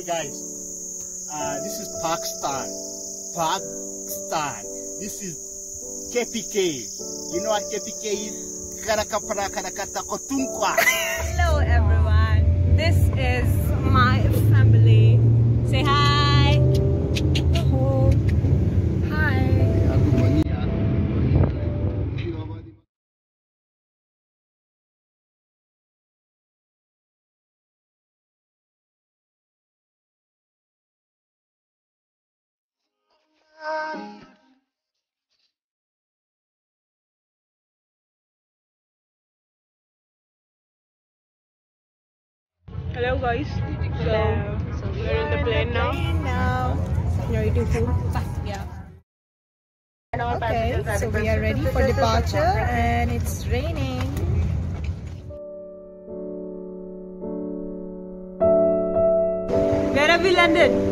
Hey guys, uh, this is Pakistan. Pakistan. This is KPK. You know what KPK is? Hello everyone. This is Hello guys. So, so we're in the plane now. now. You're eating food? Yeah. Okay, so we are ready for departure and it's raining. Where have we landed?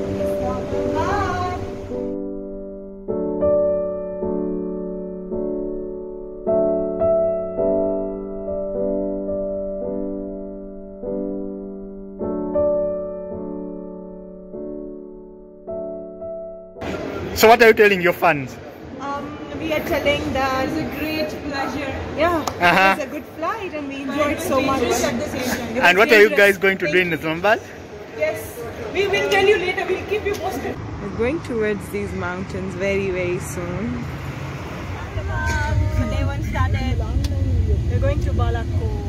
So what are you telling your fans? Um, we are telling that It's a great pleasure. yeah, Uh-huh. it was a good flight and we enjoyed so much. And what are you guys going to do in Islamabad? Yes, we will tell you later. We'll keep you posted. We're going towards these mountains very very soon. The day one started. We're going to Balakot.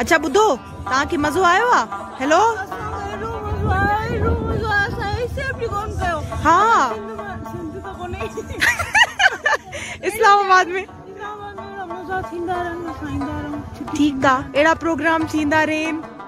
अच्छा ॿुधो तव्हांखे मज़ो आयो आहे hello हा। इस्लामाबाद में। ठीकु आहे अहिड़ा प्रोग्राम थींदा रहनि।